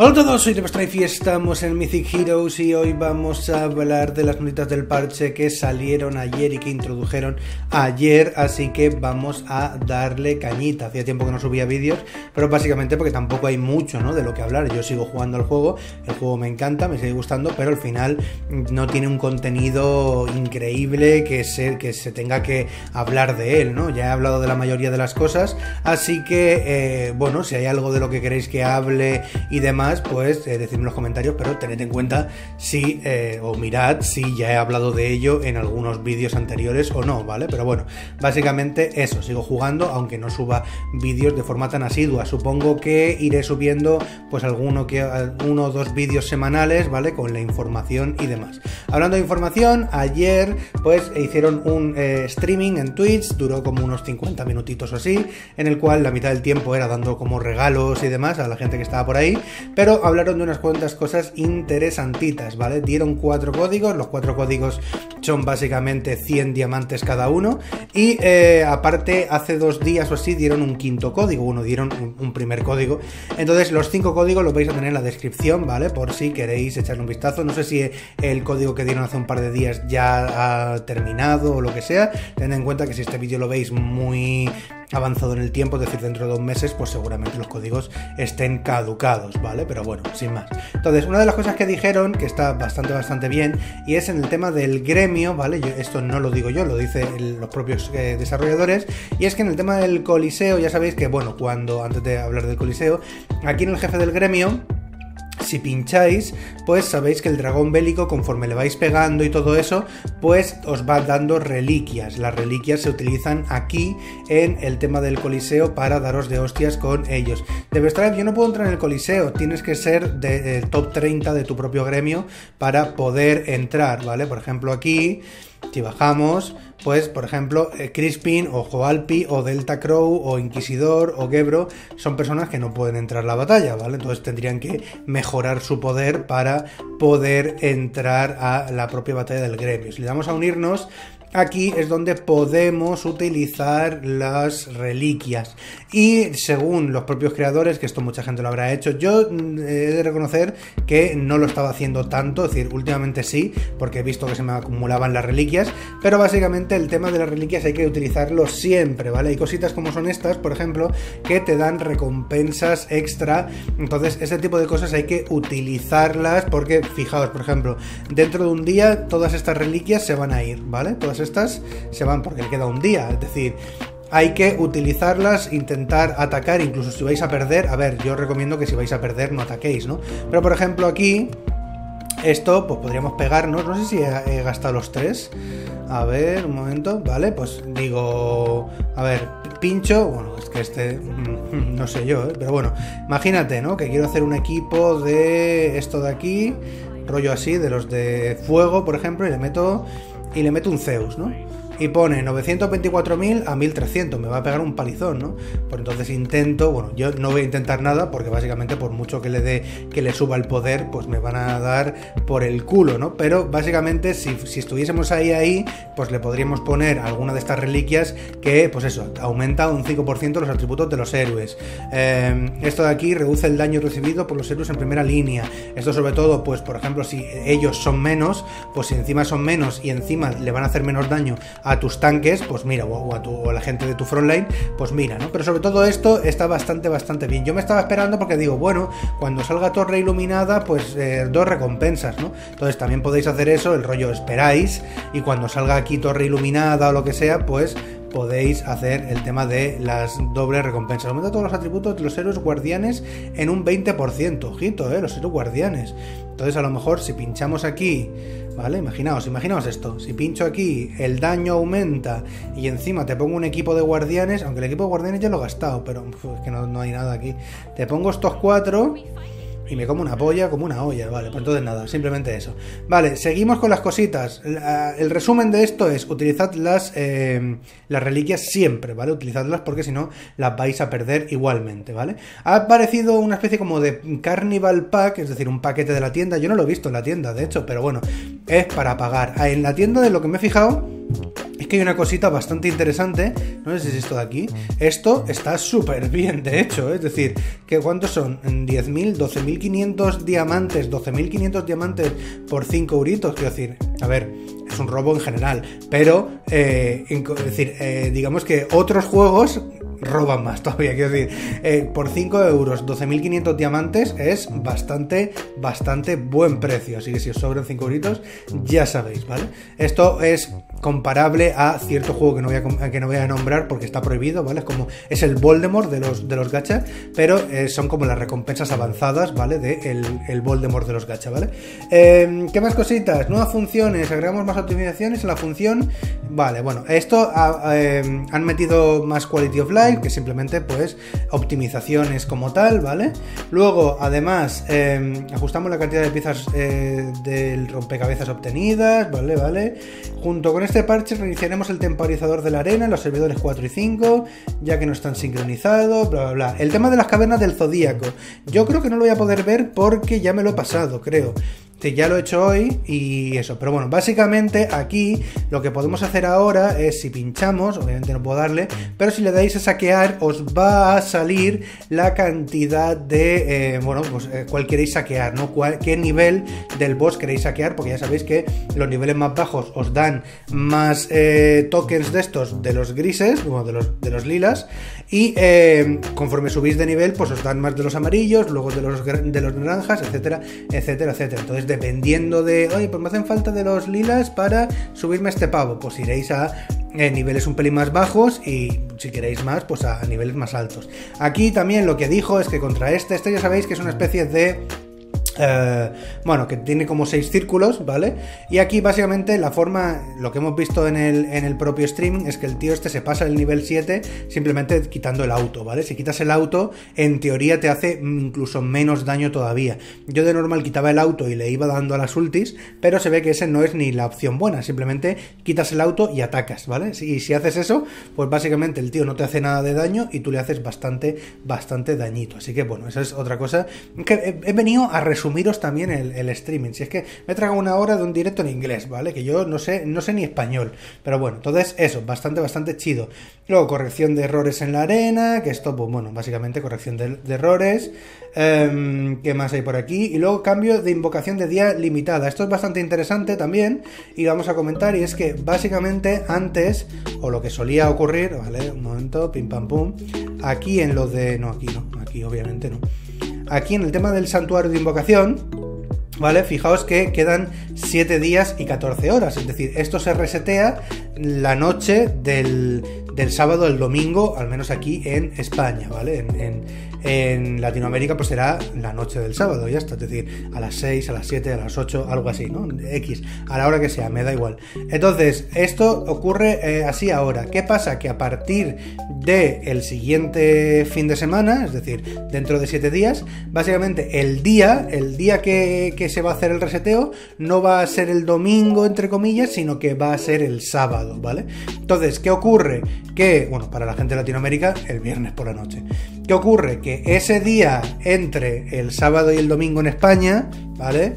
Hola a todos, soy Strife y estamos en Mythic Heroes y hoy vamos a hablar de las notitas del parche que salieron ayer y que introdujeron ayer, así que vamos a darle cañita. Hacía tiempo que no subía vídeos, pero básicamente porque tampoco hay mucho ¿no? de lo que hablar. Yo sigo jugando al juego, el juego me encanta, me sigue gustando, pero al final no tiene un contenido increíble que se, que se tenga que hablar de él, ¿no? Ya he hablado de la mayoría de las cosas, así que, eh, bueno, si hay algo de lo que queréis que hable y demás, pues eh, en los comentarios, pero tened en cuenta si, eh, o mirad si ya he hablado de ello en algunos vídeos anteriores o no, ¿vale? Pero bueno, básicamente eso, sigo jugando, aunque no suba vídeos de forma tan asidua. Supongo que iré subiendo pues alguno, que, o dos vídeos semanales, ¿vale? Con la información y demás. Hablando de información, ayer pues hicieron un eh, streaming en Twitch, duró como unos 50 minutitos o así, en el cual la mitad del tiempo era dando como regalos y demás a la gente que estaba por ahí, pero hablaron de unas cuantas cosas interesantitas, ¿vale? Dieron cuatro códigos, los cuatro códigos son básicamente 100 diamantes cada uno, y eh, aparte hace dos días o así dieron un quinto código, uno dieron un, primer código, entonces los cinco códigos los vais a tener en la descripción, ¿vale? Por si queréis echarle un vistazo, no sé si el código que dieron hace un par de días ya ha terminado o lo que sea, tened en cuenta que si este vídeo lo veis muy avanzado en el tiempo, es decir, dentro de dos meses, pues seguramente los códigos estén caducados, ¿vale? Pero bueno, sin más. Entonces, una de las cosas que dijeron, que está bastante, bastante bien, y es en el tema del gremio, ¿vale? Yo, esto no lo digo yo, lo dicen los propios eh, desarrolladores, y es que en el tema del coliseo, ya sabéis que, bueno, cuando, antes de hablar del coliseo, aquí en el jefe del gremio, si pincháis, pues sabéis que el dragón bélico, conforme le vais pegando y todo eso, pues os va dando reliquias. Las reliquias se utilizan aquí en el tema del coliseo para daros de hostias con ellos. De verdad, yo no puedo entrar en el coliseo, tienes que ser de, top 30 de tu propio gremio para poder entrar, ¿vale? Por ejemplo, aquí, si bajamos, pues por ejemplo eh, Crispin o Joalpi o Delta Crow o Inquisidor o Gebro son personas que no pueden entrar a la batalla, ¿vale? Entonces tendrían que mejorar su poder para poder entrar a la propia batalla del gremio. Si le damos a unirnos, Aquí es donde podemos utilizar las reliquias. Y según los propios creadores, que esto mucha gente lo habrá hecho, yo mm, he de reconocer que no lo estaba haciendo tanto, es decir, últimamente sí, porque he visto que se me acumulaban las reliquias, pero básicamente el tema de las reliquias hay que utilizarlo siempre, ¿vale? Hay cositas como son estas, por ejemplo, que te dan recompensas extra, entonces ese tipo de cosas hay que utilizarlas porque, fijaos, por ejemplo, dentro de un día todas estas reliquias se van a ir, ¿vale? Todas estas se van porque le queda un día. Es decir, hay que utilizarlas, intentar atacar, incluso si vais a perder. A ver, yo recomiendo que si vais a perder no ataquéis, ¿no? Pero por ejemplo aquí, esto, pues podríamos pegarnos. No sé si he, gastado los tres. A ver, un momento. Vale, pues digo, a ver, pincho. Bueno, es que este, no sé yo, ¿eh? pero bueno, imagínate, ¿no? Que quiero hacer un equipo de esto de aquí, rollo así, de los de fuego, por ejemplo, y le meto y le meto un Zeus, ¿no? Y pone 924.000 a 1.300, me va a pegar un palizón, ¿no? Pues entonces intento, bueno, yo no voy a intentar nada porque básicamente por mucho que le dé, que le suba el poder, pues me van a dar por el culo, ¿no? Pero básicamente si, estuviésemos ahí, ahí, pues le podríamos poner alguna de estas reliquias que, pues eso, aumenta un 5% los atributos de los héroes. Em, esto de aquí reduce el daño recibido por los héroes en primera línea. Esto sobre todo, pues por ejemplo, si ellos son menos, pues si encima son menos y encima le van a hacer menos daño tus tanques, pues mira, o a, tu, la gente de tu frontline, pues mira, ¿no? Pero sobre todo esto está bastante, bastante bien. Yo me estaba esperando porque digo, bueno, cuando salga torre iluminada, pues eh, dos recompensas, ¿no? Entonces también podéis hacer eso, el rollo esperáis, y cuando salga aquí torre iluminada o lo que sea, pues podéis hacer el tema de las dobles recompensas. Aumenta todos los atributos de los héroes guardianes en un 20%. Ojito, ¿eh? Los héroes guardianes. Entonces, a lo mejor, si pinchamos aquí ¿Vale? Imaginaos, imaginaos esto. Si pincho aquí, el daño aumenta y encima te pongo un equipo de guardianes, aunque el equipo de guardianes ya lo he gastado, pero es que no, no hay nada aquí. Te pongo estos cuatro y me como una polla como una olla, vale, pues entonces nada, simplemente eso. Vale, seguimos con las cositas. El resumen de esto es utilizad las, eh, las reliquias siempre, ¿vale? Utilizadlas porque si no las vais a perder igualmente, ¿vale? Ha aparecido una especie como de Carnival Pack, es decir, un paquete de la tienda. Yo no lo he visto en la tienda, de hecho, pero bueno, es para pagar. Ah, en la tienda de lo que me he fijado es que hay una cosita bastante interesante, no sé si es esto de aquí, esto está súper bien de hecho, ¿eh? es decir, que ¿cuántos son? 10.000, 12.500 diamantes, 12.500 diamantes por 5 euritos, quiero decir, a ver, es un robo en general, pero, eh, es decir, eh, digamos que otros juegos roban más todavía. Quiero decir, eh, por 5 euros, 12.500 diamantes es bastante, bastante buen precio. Así que si os sobran 5 euritos, ya sabéis, ¿vale? Esto es comparable a cierto juego que no voy a, que no voy a nombrar porque está prohibido, ¿vale? Es como es el Voldemort de los, de los gacha, pero eh, son como las recompensas avanzadas, ¿vale? De el, Voldemort de los gacha, ¿vale? Em, ¿Qué más cositas? Nuevas funciones, agregamos más optimizaciones en la función. Vale, bueno, esto em, han metido más quality of life, que simplemente pues optimizaciones como tal, ¿vale? Luego, además, em, ajustamos la cantidad de piezas eh, del rompecabezas obtenidas, ¿vale? ¿Vale? Junto con este parche reiniciaremos el temporizador de la arena en los servidores 4 y 5, ya que no están sincronizados, bla, bla, bla. El tema de las cavernas del zodíaco. Yo creo que no lo voy a poder ver porque ya me lo he pasado, creo. Sí, ya lo he hecho hoy y eso. Pero bueno, básicamente aquí lo que podemos hacer ahora es si pinchamos, obviamente no puedo darle, pero si le dais a saquear os va a salir la cantidad de, eh, bueno, pues eh, cuál queréis saquear, ¿no? ¿Qué nivel del boss queréis saquear? Porque ya sabéis que los niveles más bajos os dan más eh, tokens de estos, de los grises, bueno, de los, de los lilas, y conforme subís de nivel, pues os dan más de los amarillos, luego de los, de los naranjas, etcétera, etcétera, etcétera. Entonces, dependiendo de, oye, pues me hacen falta de los lilas para subirme este pavo, pues iréis a eh, niveles un pelín más bajos y si queréis más, pues a niveles más altos. Aquí también lo que dijo es que contra este, este ya sabéis que es una especie de eh, bueno, que tiene como seis círculos, ¿vale? Y aquí básicamente la forma, lo que hemos visto en el, en el propio streaming es que el tío este se pasa el nivel 7 simplemente quitando el auto, ¿vale? Si quitas el auto, en teoría te hace incluso menos daño todavía. Yo de normal quitaba el auto y le iba dando a las ultis, pero se ve que ese no es ni la opción buena, simplemente quitas el auto y atacas, ¿vale? Y si haces eso, pues básicamente el tío no te hace nada de daño y tú le haces bastante, bastante dañito. Así que bueno, esa es otra cosa que he venido a resumir resumiros también el, streaming. Si es que me trago una hora de un directo en inglés, ¿vale? Que yo no sé, no sé ni español. Pero bueno, entonces eso, bastante, bastante chido. Luego, corrección de errores en la arena, que esto, pues bueno, básicamente corrección de, errores. Em, ¿Qué más hay por aquí? Y luego cambio de invocación de día limitada. Esto es bastante interesante también y vamos a comentar. Y es que básicamente antes, o lo que solía ocurrir, ¿vale? Un momento, pim pam pum. Aquí en lo de. No, aquí no, aquí obviamente no. Aquí en el tema del santuario de invocación, ¿Vale? Fijaos que quedan 7 días y 14 horas. Es decir, esto se resetea la noche del, sábado al domingo, al menos aquí en España, ¿vale? Latinoamérica pues será la noche del sábado, ya está, es decir, a las 6, a las 7, a las 8, algo así, ¿no? X, a la hora que sea, me da igual. Entonces, esto ocurre eh, así ahora. ¿Qué pasa? Que a partir de el siguiente fin de semana, es decir, dentro de 7 días, básicamente el día, el día que, que se va a hacer el reseteo, no va a ser el domingo, entre comillas, sino que va a ser el sábado, ¿vale? Entonces, ¿qué ocurre? Que, bueno, para la gente de Latinoamérica, el viernes por la noche. ¿Qué ocurre? Que ese día entre el sábado y el domingo en España, ¿vale?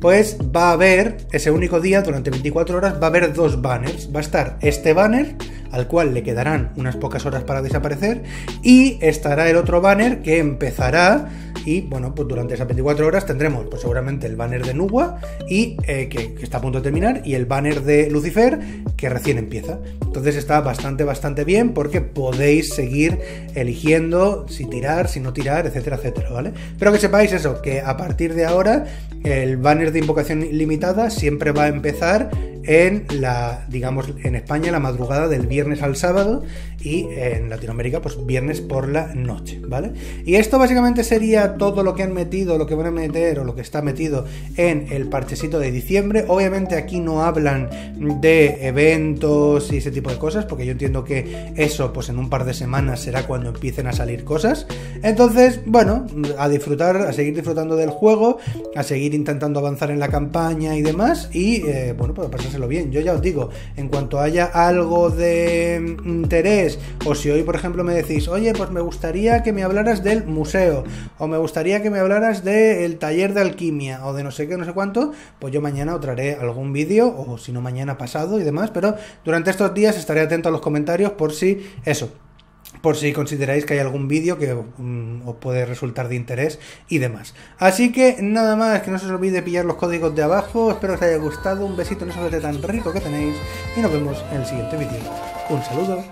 Pues va a haber, ese único día, durante 24 horas, va a haber dos banners. Va a estar este banner, al cual le quedarán unas pocas horas para desaparecer, y estará el otro banner que empezará y bueno, pues durante esas 24 horas tendremos pues seguramente el banner de Nuwa y eh, que, está a punto de terminar y el banner de Lucifer que recién empieza. Entonces está bastante, bastante bien porque podéis seguir eligiendo si tirar, si no tirar, etcétera, etcétera, ¿vale? Pero que sepáis eso, que a partir de ahora el banner de invocación limitada siempre va a empezar en la, digamos, en España la madrugada del viernes al sábado y en Latinoamérica, pues viernes por la noche, ¿vale? Y esto básicamente sería todo lo que han metido, lo que van a meter o lo que está metido en el parchecito de diciembre. Obviamente aquí no hablan de eventos y ese tipo de cosas, porque yo entiendo que eso, pues en un par de semanas será cuando empiecen a salir cosas. Entonces, bueno, a disfrutar, a seguir disfrutando del juego, a seguir intentando avanzar en la campaña y demás, y eh, bueno, pues pasar bien. Yo ya os digo, en cuanto haya algo de interés, o si hoy, por ejemplo, me decís, oye, pues me gustaría que me hablaras del museo, o me gustaría que me hablaras del taller de alquimia, o de no sé qué, no sé cuánto, pues yo mañana os traeré algún vídeo, o si no mañana pasado y demás, pero durante estos días estaré atento a los comentarios por si eso por si consideráis que hay algún vídeo que mm, os puede resultar de interés y demás. Así que nada más, que no se os olvide pillar los códigos de abajo, espero que os haya gustado, un besito en ese tan rico que tenéis y nos vemos en el siguiente vídeo. Un saludo.